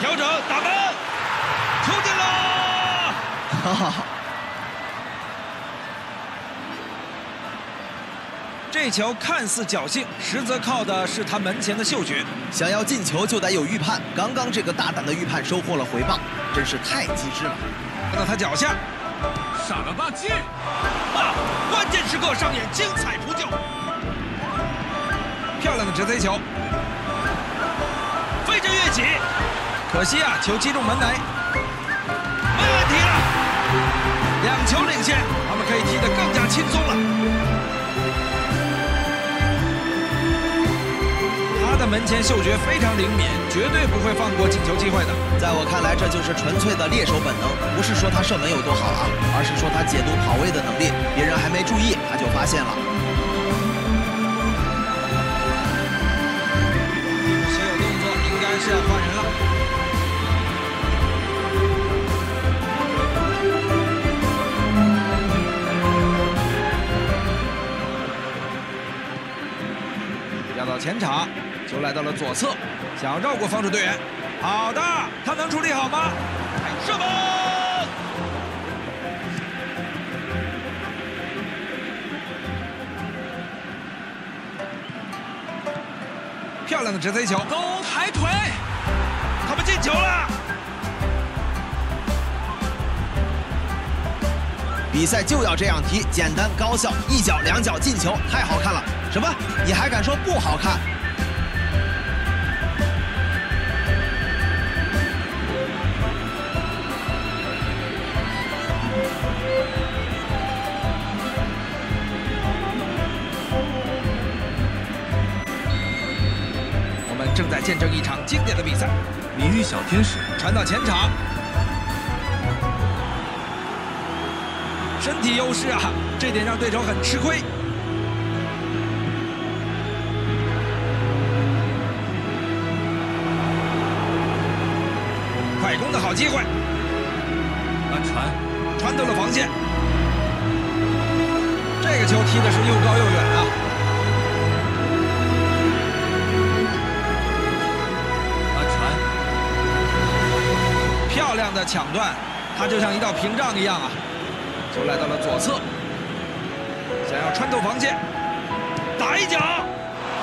调整打门，球进了！哈哈哈。这球看似侥幸，实则靠的是他门前的嗅觉。想要进球就得有预判，刚刚这个大胆的预判收获了回报，真是太机智了。看到他脚下，傻了吧唧！啊！关键时刻上演精彩扑救，漂亮的直塞球，可惜啊，球击中门楣，没问题了，两球领先，他们可以踢得更加轻松了。他的门前嗅觉非常灵敏，绝对不会放过进球机会的。在我看来，这就是纯粹的猎手本能，不是说他射门有多好啊，而是说他解读跑位的能力，别人还没注意，他就发现了。场。球来到了左侧，想要绕过防守队员，好的，他能处理好吗？射门！漂亮的直塞球，高抬腿，比赛就要这样踢，简单高效，一脚两脚进球，太好看了！什么？你还敢说不好看？我们正在见证一场经典的比赛，谜语小天使传到前场，身体优势啊，这点让对手很吃亏。快攻的好机会，安传穿透了防线，这个球踢的是又高又远啊。乱传，漂亮的抢断，他就像一道屏障一样啊！球来到了左侧，想要穿透防线，打一脚，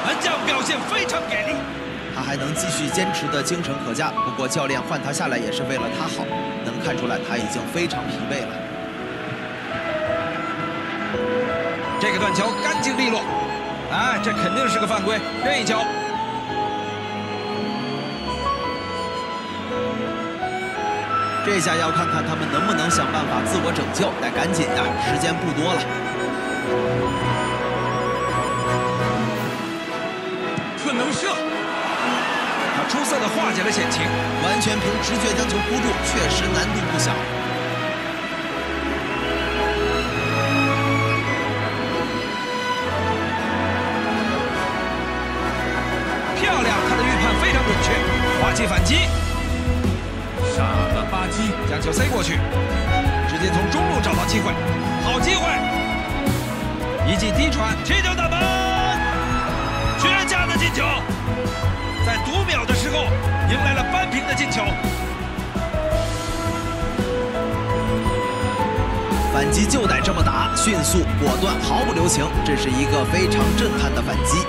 门将表现非常给力，他还能继续坚持的精神可嘉。不过教练换他下来也是为了他好，能看出来他已经非常疲惫了。这个断球干净利落，哎，这肯定是个犯规，任意球。这下要看看他们能不能想办法自我拯救，得赶紧呀，时间不多了。特能射，他出色的化解了险情，完全凭直觉将球扑住，确实难度不小。漂亮，他的预判非常准确，滑稽反击。傻了吧唧，将球塞过去，直接从中路找到机会，好机会！一记低传，踢球打门，绝佳的进球，在读秒的时候迎来了扳平的进球。反击就得这么打，迅速、果断、毫不留情，这是一个非常震撼的反击。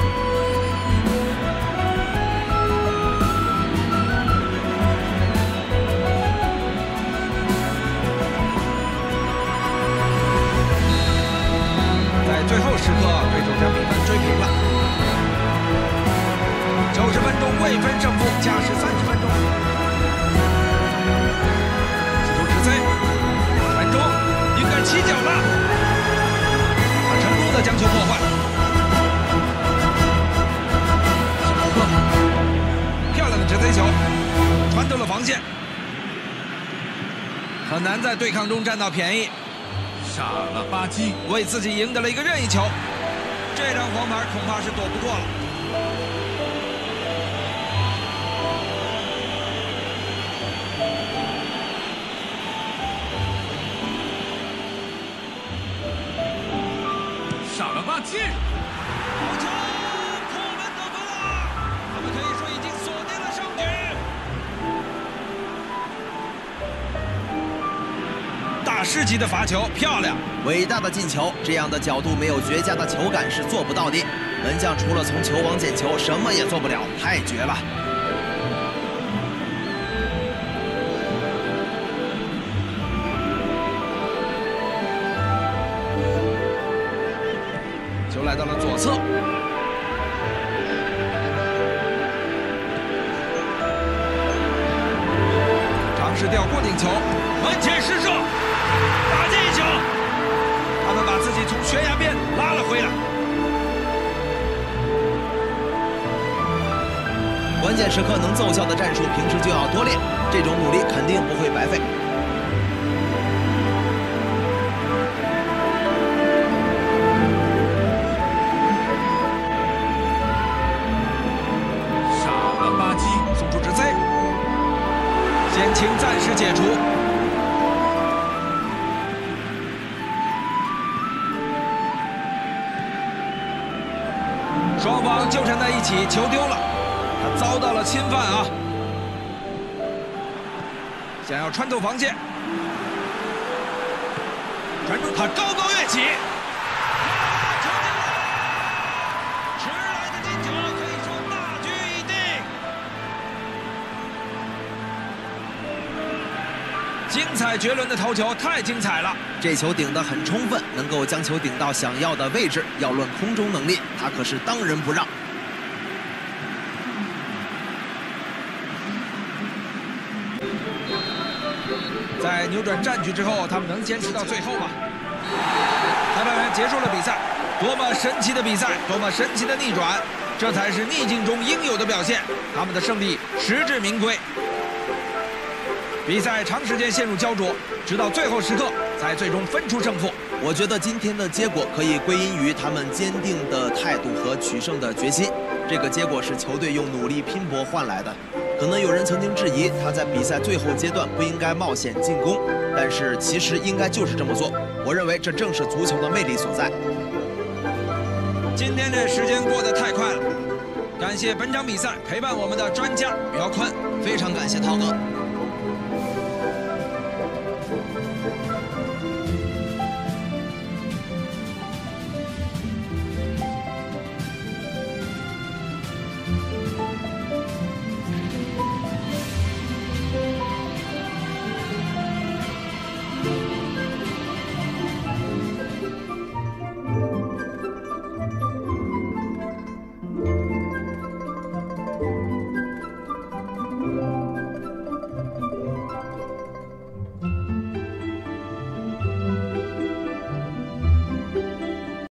将比分追平了，九十分钟未分胜负，加时三十分钟。试图直塞，传中，应该起脚了，他成功的将球破坏。小克，漂亮的直塞球，穿透了防线，很难在对抗中占到便宜。傻了吧唧，为自己赢得了一个任意球。这张黄牌恐怕是躲不过了。傻了吧唧！世纪的罚球，漂亮！伟大的进球，这样的角度没有绝佳的球感是做不到的。门将除了从球网捡球，什么也做不了，太绝了。球来到了左侧，尝试吊过顶球，门前失关键时刻能奏效的战术，平时就要多练，这种努力肯定不会白费。傻了吧唧！送出直塞，先请暂时解除。双方纠缠在一起，球丢了，他遭到了侵犯啊！想要穿透防线，传中，他高高跃起，球进了！迟来的进球可以说大局已定。精彩绝伦的头球，太精彩了！这球顶得很充分，能够将球顶到想要的位置。要论空中能力，他可是当仁不让。在扭转战局之后，他们能坚持到最后吗？裁判员结束了比赛，多么神奇的比赛，多么神奇的逆转，这才是逆境中应有的表现。他们的胜利实至名归。比赛长时间陷入焦灼，直到最后时刻才最终分出胜负。我觉得今天的结果可以归因于他们坚定的态度和取胜的决心。这个结果是球队用努力拼搏换来的。可能有人曾经质疑他在比赛最后阶段不应该冒险进攻，但是其实应该就是这么做。我认为这正是足球的魅力所在。今天这时间过得太快了，感谢本场比赛陪伴我们的专家苗宽，非常感谢涛哥。